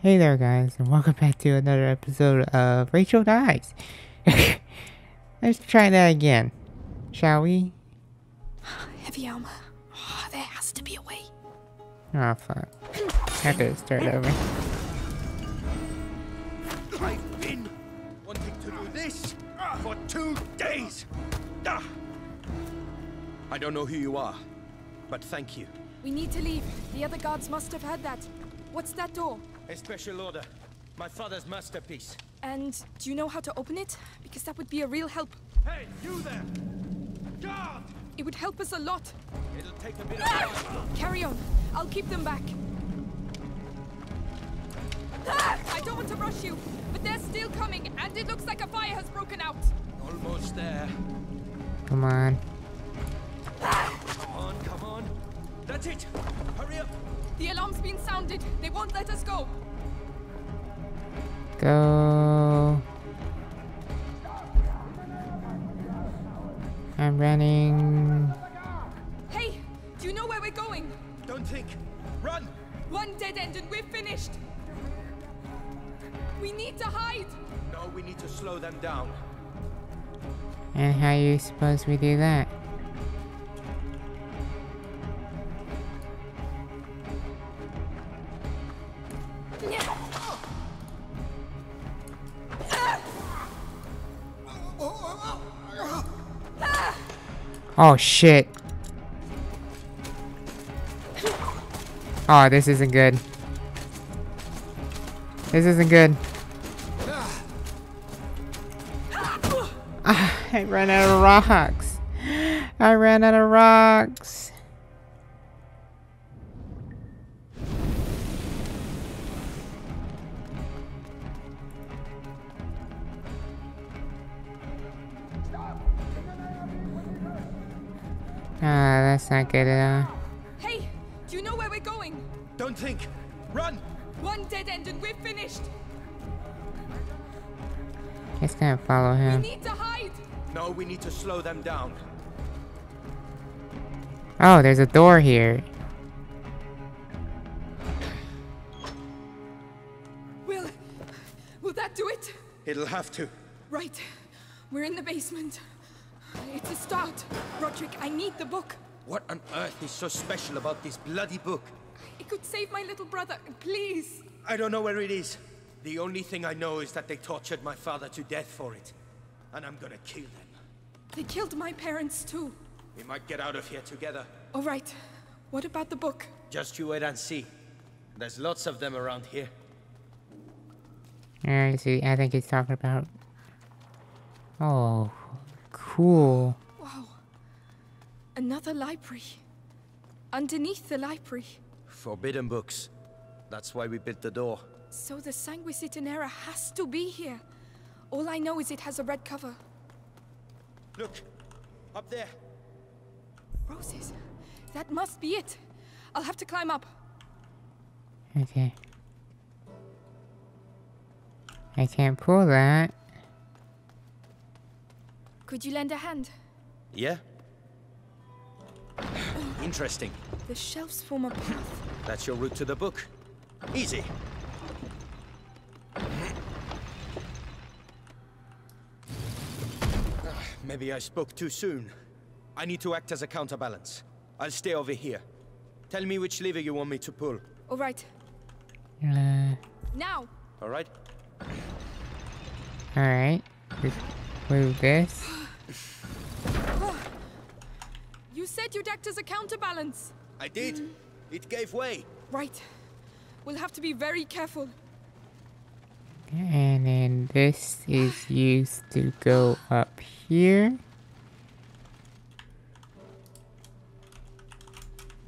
Hey there, guys, and welcome back to another episode of Rachel Dies. Let's try that again, shall we? Heavy armor. Oh, there has to be a way. Oh, fuck. I have to start over. I've been wanting to do this for two days. I don't know who you are, but thank you. We need to leave. The other guards must have heard that. What's that door? A special order. My father's masterpiece. And do you know how to open it? Because that would be a real help. Hey, you there! Guard! It would help us a lot. It'll take a bit of time. Carry on. I'll keep them back. Ah! I don't want to rush you, but they're still coming, and it looks like a fire has broken out. Almost there. Come on. That's it. Hurry up. The alarm's been sounded. They won't let us go. Go. I'm running. Hey, do you know where we're going? Don't think. Run! One dead end and we're finished. We need to hide. No, we need to slow them down. And how are you suppose we do that? Oh shit. Oh, this isn't good. This isn't good. Ah, I ran out of rocks. I ran out of rocks. That's not good at all. Hey, do you know where we're going? Don't think. Run! One dead end and we're finished. Just gonna follow him. We need to hide. No, we need to slow them down. Oh, there's a door here. Will, will that do it? It'll have to. Right. We're in the basement. It's a start. Rodric, I need the book. What on earth is so special about this bloody book? It could save my little brother. Please. I don't know where it is. The only thing I know is that they tortured my father to death for it. And I'm gonna kill them. They killed my parents too. We might get out of here together. All right. What about the book? Just you wait and see. There's lots of them around here. Alright, see, I think he's talking about. Oh, cool. Wow. Another library. Underneath the library. Forbidden books. That's why we built the door. So the Sanguinis Itinera has to be here. All I know is it has a red cover. Look! Up there! Roses. That must be it. I'll have to climb up. Okay. I can't pull that. Could you lend a hand? Yeah? Interesting. The shelves form a path. That's your route to the book. Easy. Ah, Maybe I spoke too soon. I need to act as a counterbalance. I'll stay over here. Tell me which lever you want me to pull. All right. Uh, Now. All right? alright. Just move this. You said you'd act as a counterbalance. I did. It gave way. Right. We'll have to be very careful. And then this is used to go up here.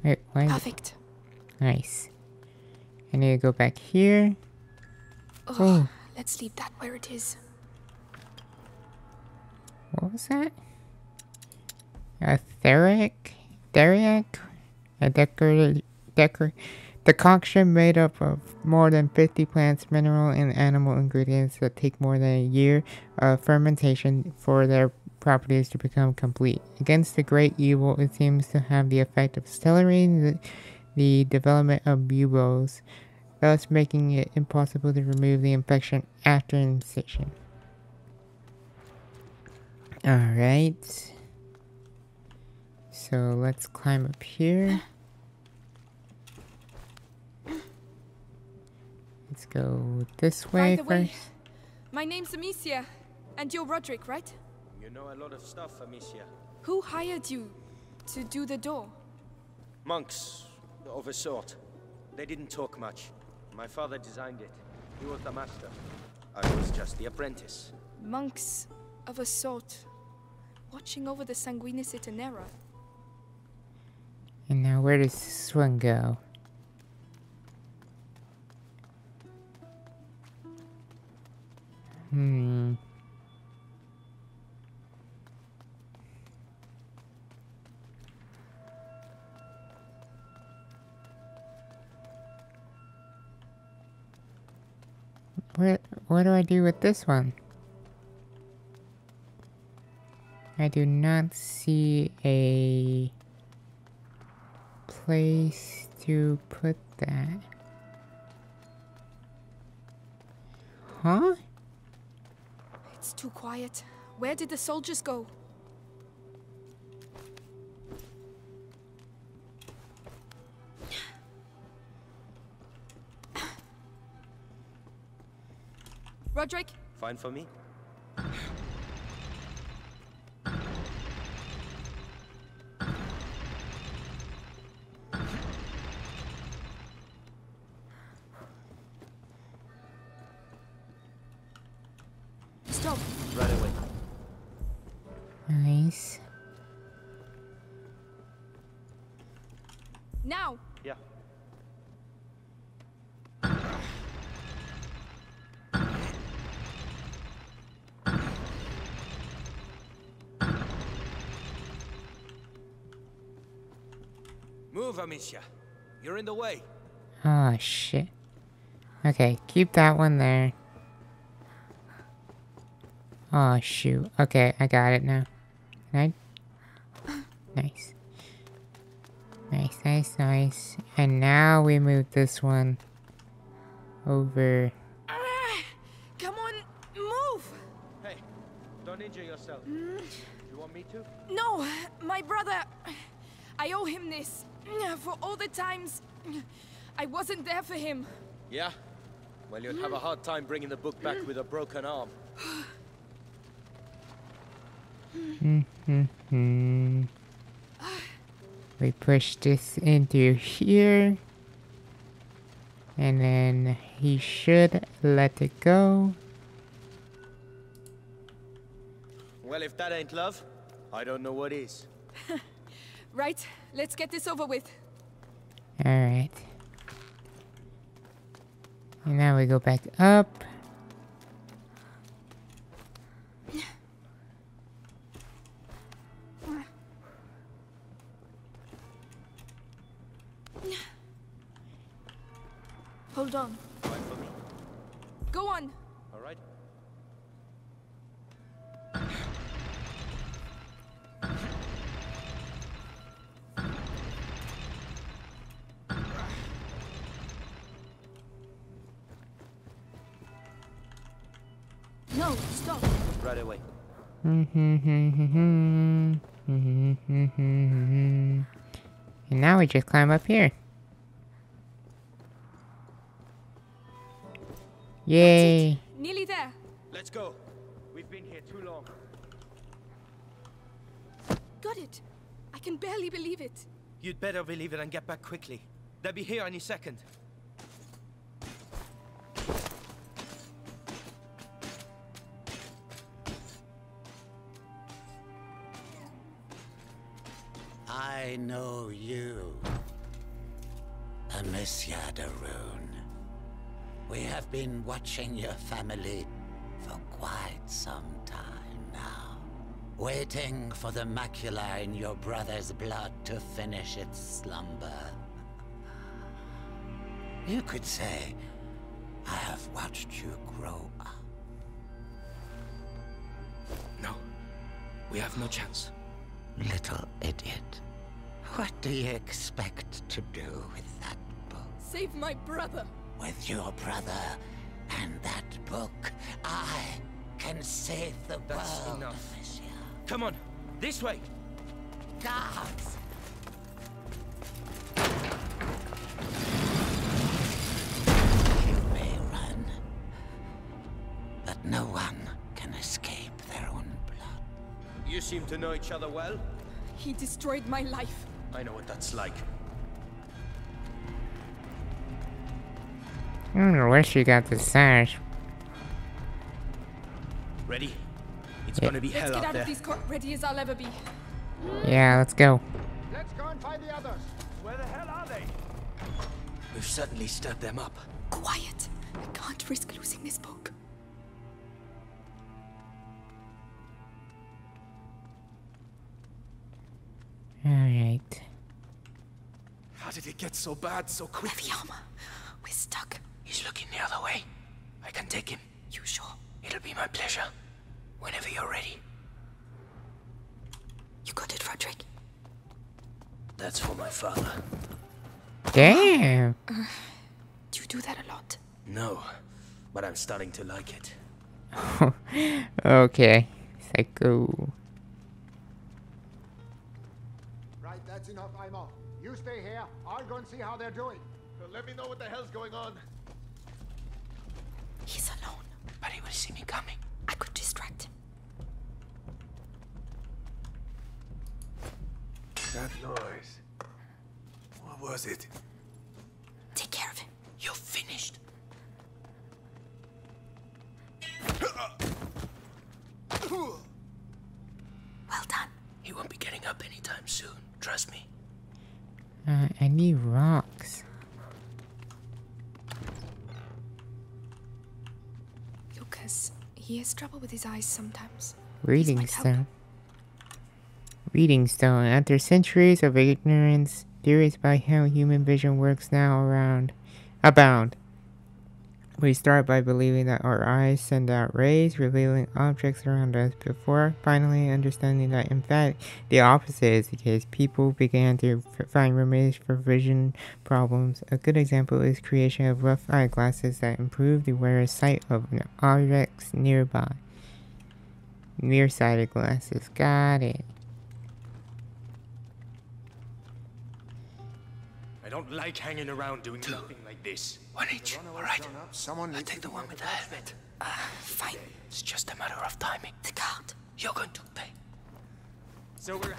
Wait, why? Perfect. Nice. I need to go back here. Ugh, Oh. Let's leave that where it is. What was that? A theriac? A decor... decor... Decoction made up of more than 50 plants, mineral, and animal ingredients that take more than a year of fermentation for their properties to become complete. Against the great evil, it seems to have the effect of accelerating the, the development of buboes. thus making it impossible to remove the infection after incision. Alright. So let's climb up here. Let's go this way By the way- first. My name's Amicia, and you're Rodric, right? You know a lot of stuff, Amicia. Who hired you to do the door? Monks, of a sort. They didn't talk much. My father designed it. He was the master. I was just the apprentice. Monks of a sort, watching over the Sanguinis Itinera. And now where does this one go? Hmm. What what do I do with this one? I do not see a place to put that. Huh? It's too quiet. Where did the soldiers go? Rodric, Fine for me? Move, Amicia. You're in the way. Oh shit. Okay, keep that one there. Oh shoot. Okay, I got it now. Can I? Nice. Nice, nice, nice. And now we move this one over. Ah, Come on, move! Hey, don't injure yourself. Mm. You want me to? No, my brother. I owe him this. For all the times I wasn't there for him. Yeah? Well, you'd have a hard time bringing the book back with a broken arm. Hmm. We push this into here. And then he should let it go. Well, if that ain't love, I don't know what is. Right, let's get this over with. Alright. And now we go back up. And now we just climb up here. Yay! Nearly there. Let's go. We've been here too long. Got it. I can barely believe it. You'd better believe it and get back quickly. They'll be here any second. I know you. Amicia de Rune. We have been watching your family for quite some time now. Waiting for the macula in your brother's blood to finish its slumber. You could say, I have watched you grow up. No. We have no chance. Little idiot. What do you expect to do with that book? Save my brother. With your brother and that book, I can save the That's world, enough. monsieur. Come on, this way. Guards! You may run, but no one can escape their own blood. You seem to know each other well. He destroyed my life. I know what that's like. I don't know where she got the sash. Ready? It's Yeah. gonna be hell Let's hell get out out there. of this court ready as I'll ever be. Yeah, let's go. Let's go and find the others. Where the hell are they? We've certainly stirred them up. Quiet. I can't risk losing this book. Oh, Alright. How did it get so bad so quickly? Leviama, we're stuck. He's looking the other way. I can take him. You sure? It'll be my pleasure. Whenever you're ready. You got it, Rodric. That's for my father. Damn. Do you do that a lot? No, but I'm starting to like it. okay. Psycho. That's enough, Aimo. You stay here. I'll go and see how they're doing. let me know what the hell's going on. He's alone. But he will see me coming. I could distract him. That noise. What was it? Take care of him. You're finished. Uh, uh. Well done. He won't be getting up anytime soon. Trust me. Uh, I need rocks. Lucas, he has trouble with his eyes sometimes. Reading stone. Reading stone. After centuries of ignorance, theories about how human vision works now around abound. We start by believing that our eyes send out rays revealing objects around us before finally understanding that in fact the opposite is the case. People began to find remedies for vision problems. A good example is creation of rough eyeglasses that improve the wearer's sight of objects nearby. Nearsighted glasses. Got it. Don't like hanging around doing nothing like this. One each, alright? Someone I'll take the one with the the helmet. Uh, fine. It's just a matter of timing. The guard. You're going to pay. So we're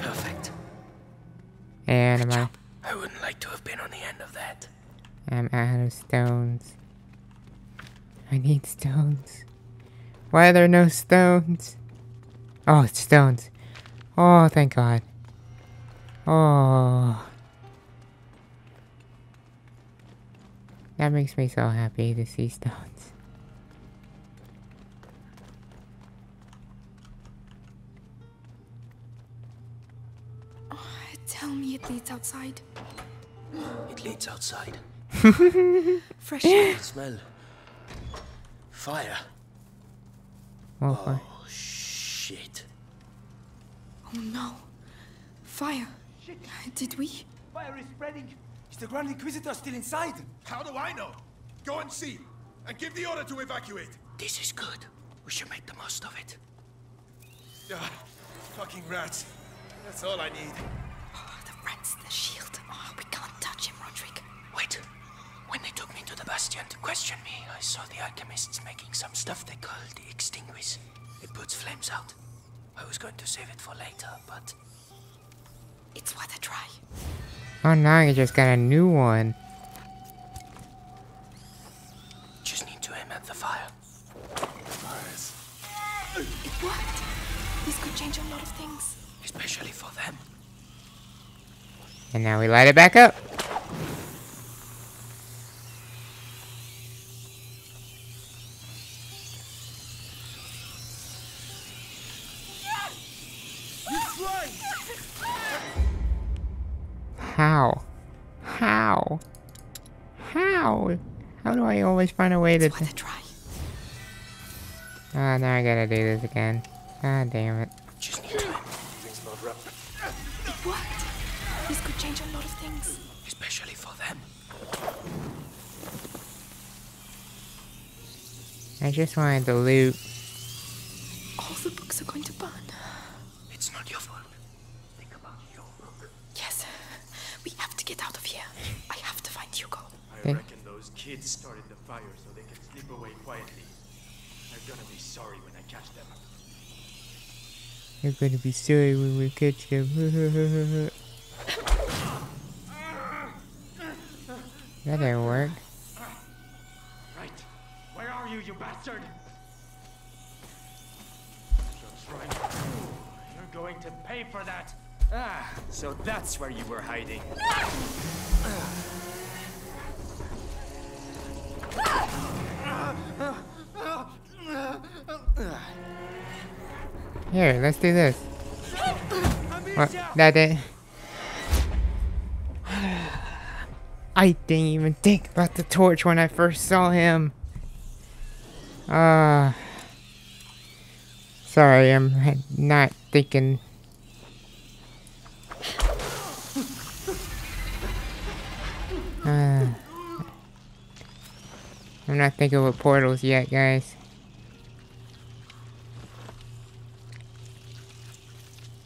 perfect. And am I? I wouldn't like to have been on the end of that. I'm out of stones. I need stones. Why are there no stones? Oh, it's stones. Oh, thank God. Oh. That makes me so happy to see stones. Oh, tell me it leads outside. It leads outside. Fresh air. Smell. Fire. Well, for- Oh, shit. Oh no. Fire. Did we? Fire is spreading. Is the Grand Inquisitor still inside? How do I know? Go and see, and give the order to evacuate. This is good. We should make the most of it. Ah, fucking rats. That's all I need. Oh, the rats, the shield. Oh, we can't touch him, Rodric. Wait. When they took me to the Bastion to question me, I saw the alchemists making some stuff they call the Extinguis. It puts flames out. I was going to save it for later, but It's worth a try. Oh, now you just got a new one. just need to aim at the fire. It worked. This could change a lot of things. Especially for them. And now we light it back up. I always find a way That's to... Why try. Oh, ah, now I gotta do this again. God damn it. Just need time. It worked. This could change a lot of things. Especially for them. I just wanted to loot. Those kids started the fire so they can slip away quietly. They're gonna be sorry when I catch them. You're gonna be sorry when we catch them. that didn't work. Right. Where are you, you bastard? You're going to pay for that. Ah, so that's where you were hiding. Here, let's do this. What? That did. I didn't even think about the torch when I first saw him. Uh. Sorry, I'm not thinking. I'm not thinking with portals yet, guys.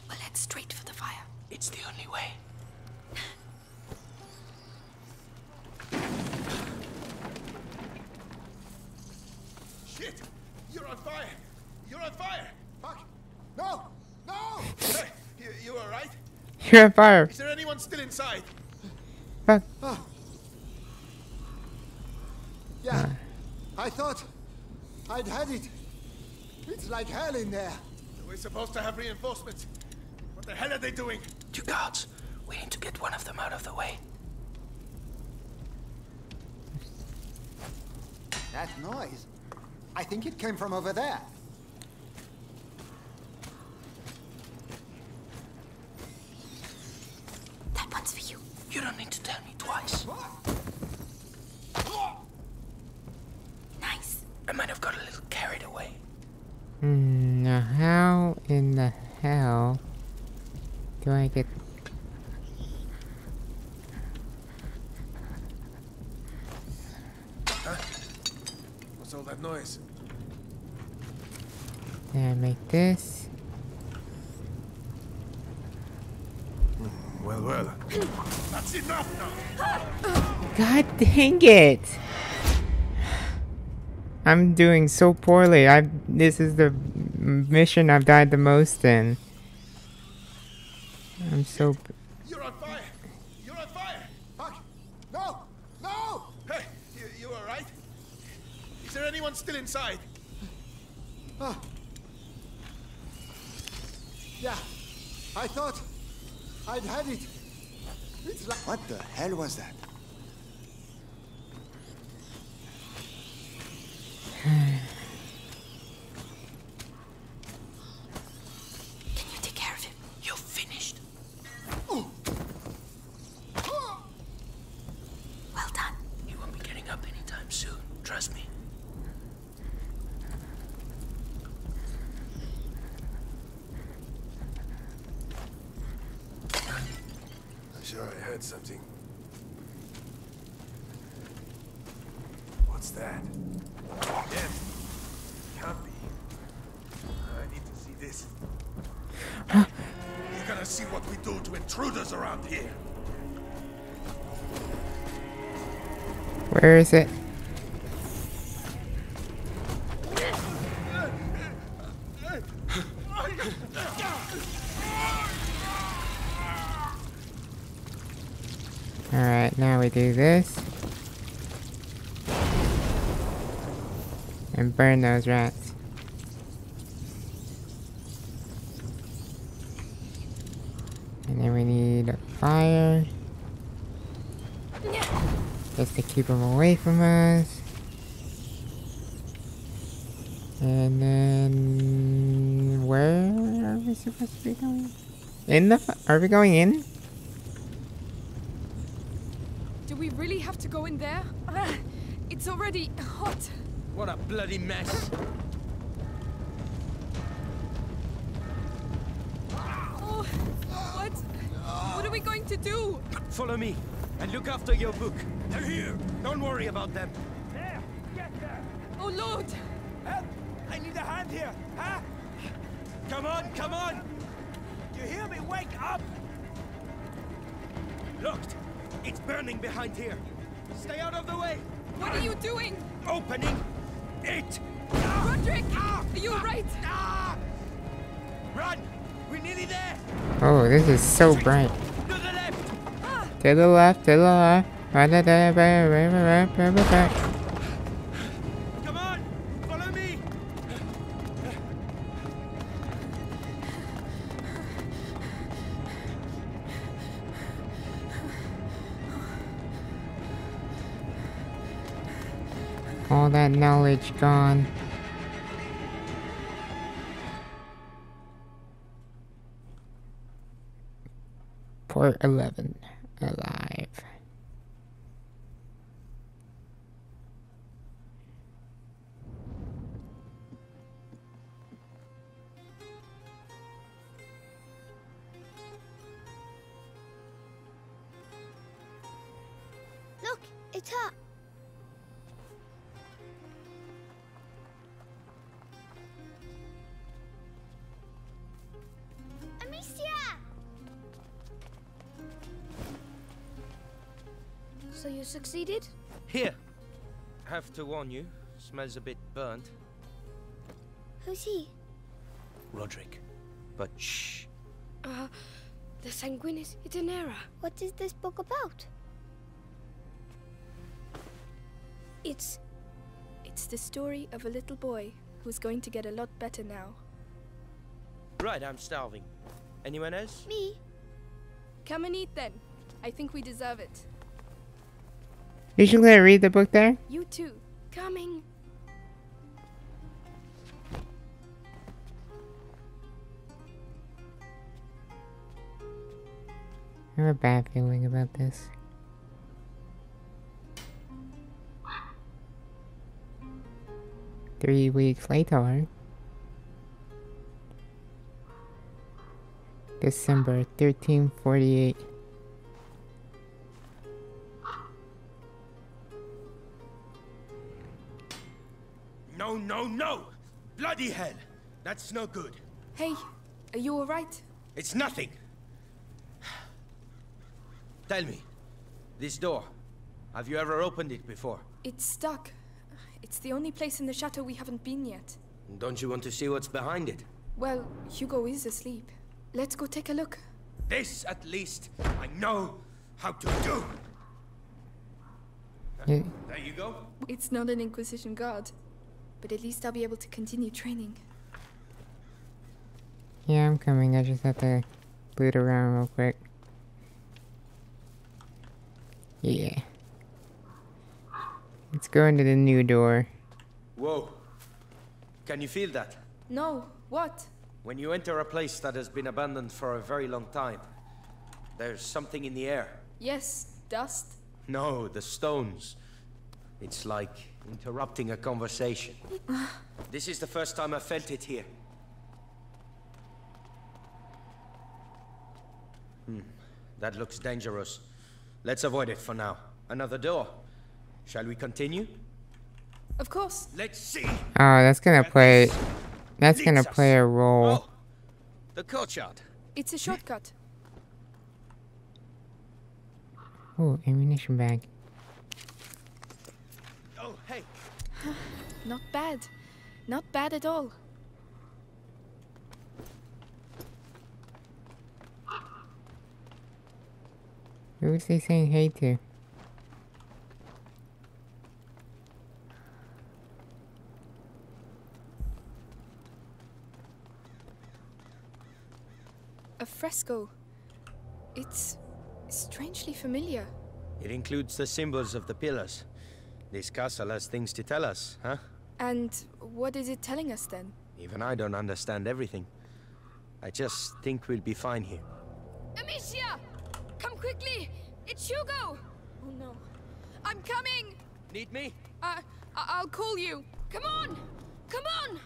We'll head straight for the fire. It's the only way. Shit! You're on fire! You're on fire! Fuck! No! No! Hey, you, you alright? You're on fire. Is there anyone still inside? Fuck. Yeah. I thought I'd had it. It's like hell in there. We're supposed to have reinforcements. What the hell are they doing? Two guards. We need to get one of them out of the way. That noise. I think it came from over there. That one's for you. You don't need to tell me twice. Nice. I might have got a little carried away. Hmm, now how in the hell do I get... What's all that noise? Can I make this? Well, well. That's enough now! God dang it! I'm doing so poorly. I this is the mission I've died the most in. I'm so You're on fire! You're on fire! No! No! Hey, you, you alright? Is there anyone still inside? Ah. Yeah. I thought I'd had it. It's like. What the hell was that? Can you take care of him? You're finished. Well done. You won't be getting up anytime soon. Trust me. I'm sure I heard something. What's that? Again? Can't be. I need to. You're gonna see what we do to intruders around here. Where is it? Alright, now we do this. And burn those rats. And then we need a fire. Just to keep them away from us. And then... Where are we supposed to be going? In the... Are we going in? Do we really have to go in there? Ah, it's already hot. What a bloody mess. Oh, what? What are we going to do? Follow me and look after your book. They're here. Don't worry about them. There! Get there! Oh, Lord! Help! I need a hand here, huh? Come on, come on! Do You hear me? Wake up! Looked! It's burning behind here. Stay out of the way! What are you doing? Opening it! Rodric! Ah! Are you alright? Ah! Run! We're nearly there! Oh, this is so bright to the left, to the left. Come on, follow me. All that knowledge gone. Port 11. Succeeded? Here! Have to warn you, smells a bit burnt. Who's he? Rodric. But shh. Uh, the Sanguinis Itinera. What is this book about? It's. It's the story of a little boy who's going to get a lot better now. Right, I'm starving. Anyone else? Me? Come and eat then. I think we deserve it. Usually I read the book there. You too. Coming. I have a bad feeling about this. Three weeks later. December 1348. No, no, no! Bloody hell! That's no good. Hey, are you alright? It's nothing. Tell me, this door, have you ever opened it before? It's stuck. It's the only place in the chateau we haven't been yet. Don't you want to see what's behind it? Well, Hugo is asleep. Let's go take a look. This, at least, I know how to do. Yeah. There you go. It's not an Inquisition guard, but at least I'll be able to continue training. Yeah, I'm coming. I just have to loot around real quick. Yeah. Let's go into the new door. Whoa. Can you feel that? No, what? When you enter a place that has been abandoned for a very long time, there's something in the air. Yes, dust. No, the stones. It's like interrupting a conversation. this is the first time I felt it here. Hmm, that looks dangerous. Let's avoid it for now. Another door. Shall we continue? Of course. Let's see. Oh, that's gonna play. That's gonna leads play a role. Oh, the courtyard. It's a shortcut. Oh, ammunition bag. Oh, hey. Not bad. Not bad at all. Who's was they saying hey to? A fresco. It's strangely familiar. It includes the symbols of the pillars. This castle has things to tell us, huh? And what is it telling us then? Even I don't understand everything. I just think we'll be fine here. Amicia! Come quickly! It's Hugo! Oh no. I'm coming! Need me? Uh, I- I'll call you. Come on! Come on!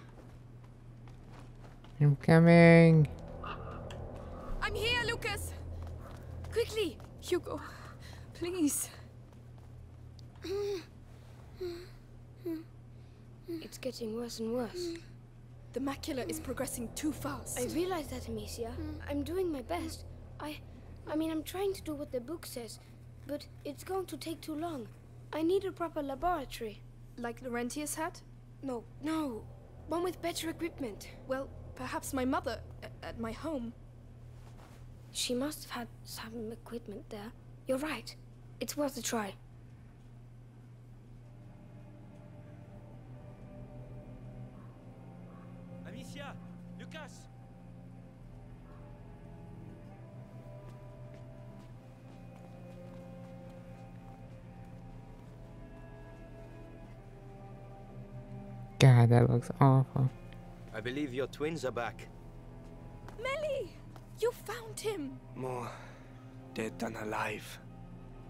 I'm coming. I'm here, Lucas! Quickly! Hugo, please. It It's getting worse and worse. The macula is progressing too fast. I realize that, Amicia. I'm doing my best. I... I mean, I'm trying to do what the book says, but it's going to take too long. I need a proper laboratory. Like Laurentius had? No, no. One with better equipment. Well, perhaps my mother, at my home. She must have had some equipment there. You're right. It's worth a try. God, that looks awful. I believe your twins are back. Mélie! You found him! More dead than alive.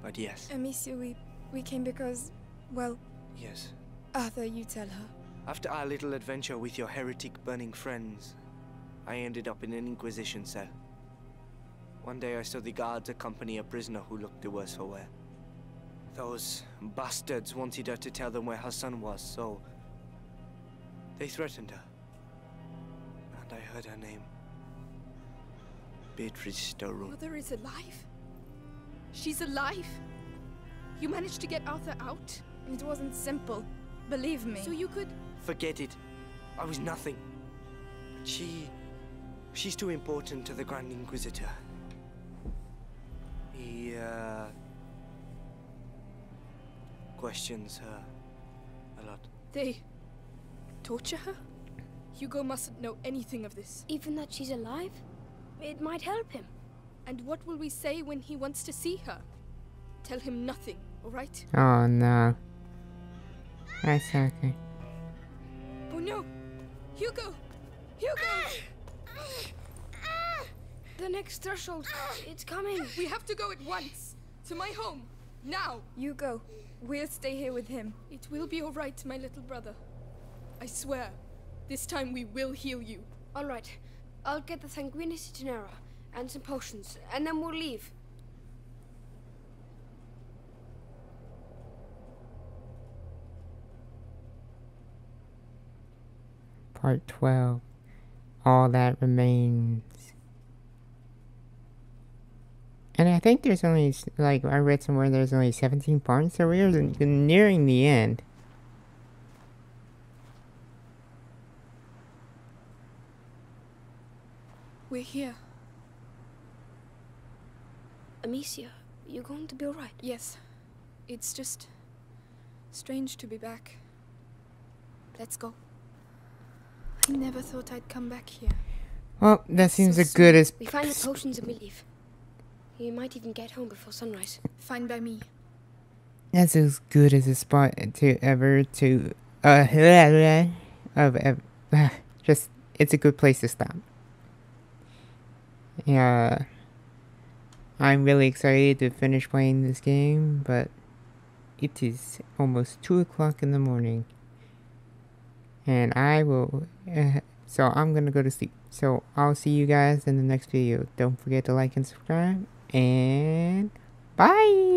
But yes. Amicia, we, we came because, well, Yes. Arthur, you tell her. After our little adventure with your heretic burning friends, I ended up in an Inquisition cell. One day I saw the guards accompany a prisoner who looked the worse for wear. Those bastards wanted her to tell them where her son was, so they threatened her. And I heard her name. Beatrice de Rune. Mother is alive? She's alive? You managed to get Arthur out? It wasn't simple. Believe me. So you could... Forget it. I was nothing. But she... She's too important to the Grand Inquisitor. He, uh... questions her a lot. They... torture her? Hugo mustn't know anything of this. Even that she's alive? It might help him. And what will we say when he wants to see her? Tell him nothing, alright? Oh no. That's okay. Oh no! Hugo! Hugo! The next threshold. It's coming. We have to go at once! To my home! Now! You go. We'll stay here with him. It will be alright, my little brother. I swear. This time we will heal you. All right. I'll get the Sanguinis Itinera and some potions, and then we'll leave. Part 12. All that remains. And I think there's only, like, I read somewhere there's only 17 parts, so we're nearing the end. We're here. Amicia, you're going to be all right? Yes. It's just... strange to be back. Let's go. I never thought I'd come back here. Well, that seems So as good as We find the potions and we leave. You might even get home before sunrise. Fine by me. that's as good as a spot to ever to uh of ev- just it's a good place to stop. Yeah, I'm really excited to finish playing this game, but it is almost two o'clock in the morning, and I will. Uh, so I'm gonna go to sleep. So I'll see you guys in the next video. Don't forget to like and subscribe, and bye.